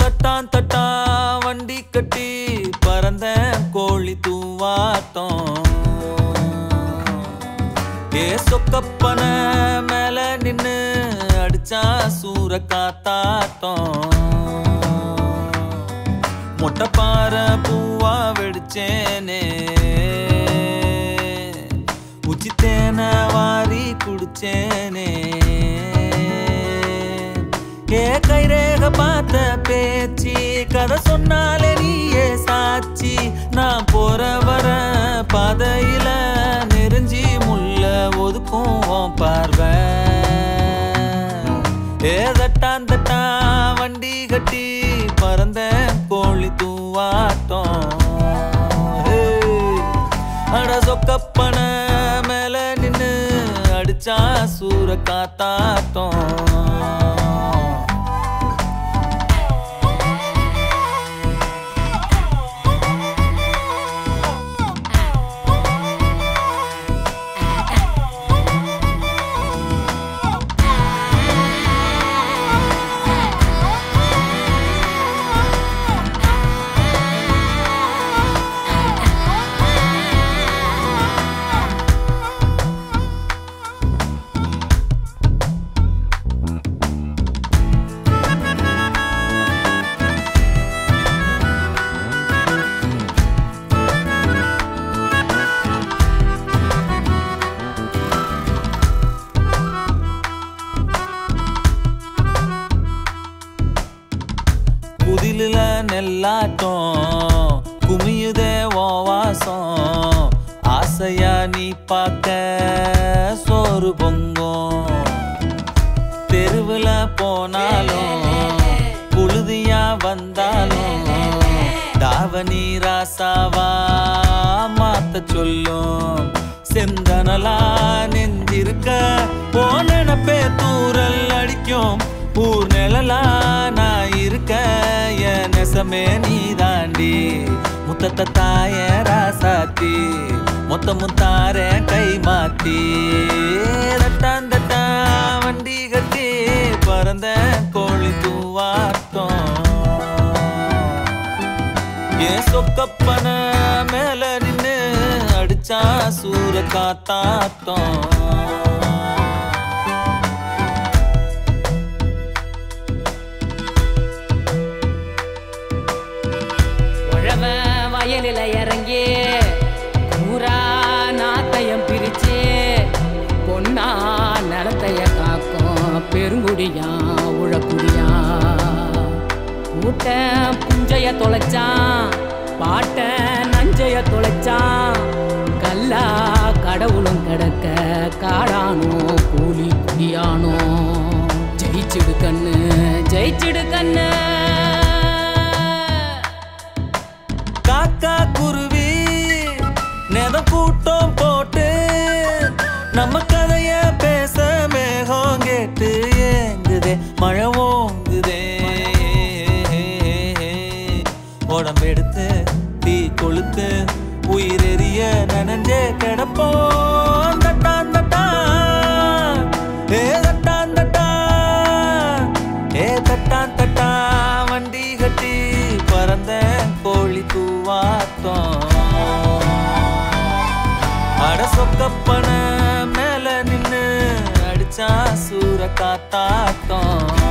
தட்டான் தட்டான் வண்டி கட்டி பார்த்தோம். ஏ சொக்கப்பன மேல நின்னு அடிச்சா சூற காத்தாத்தோம். மொட்டை பாறை பூவா வெடிச்சேனே. உச்சித்தேன வாரி குடிச்சேனே. ஏ கைரேக பார்த்த பேச்சு கதை சொன்னாலே நீயே சாட்சி. நான் போற பாதையில நெருஞ்சி முள்ள ஒதுக்கும் உன் பார்வை. வண்டி கட்டி பறந்த கோழி தூவாட்டம் அட சொக்கப்பன மேல நின்னு அடிச்சா சூற காத்தாட்டம் குதிலில நெல்லாட்டம் குமியுதே ஓவாசம் வாசம் ஆசையா நீ பார்க்க சோறு பொங்கும் தெருவுல போனாலும் புழுதியா வந்தாலும் தாவணி ராசாவா மாத்த சொல்லும் செந்தனலா நெஞ்சிருக்க போனப்பே தூரல் அடிக்கும் ஊர் நிழலா நான் இருக்க என் நெசமே நீ தாண்டி முத்தத்த தாய ராசாத்தி மொத்த முத்தார கை மாத்தி. தட்டான் தட்டா வண்டி கட்டி பறந்த கோழி தூவார்த்தோம் ஏன் சொக்கப்பன மேல நின்று அடிச்சா சூர காத்தாத்தோம் முடியா உழக்குடியா. கூட்ட புஞ்சைய தொலைச்சான் பாட்ட நஞ்சைய தொலைச்சான் கல்லா கடவுளும் கிடக்க காடானோ கூலி குடியானோ. ஜெயிச்சிடு கண்ணு ஜெயிச்சிடு கண்ணு. உயிரெறிய நனஞ்சே கிடப்போம். தட்டான் தட்டான். ஏ தட்டான் தட்டான். ஏ தட்டான் தட்டான். வண்டி கட்டி பறந்த கோழி தூவாத்தோம். அட சொக்கப்பன மேல நின்னு அடிச்சா சூற காத்தாத்தோம்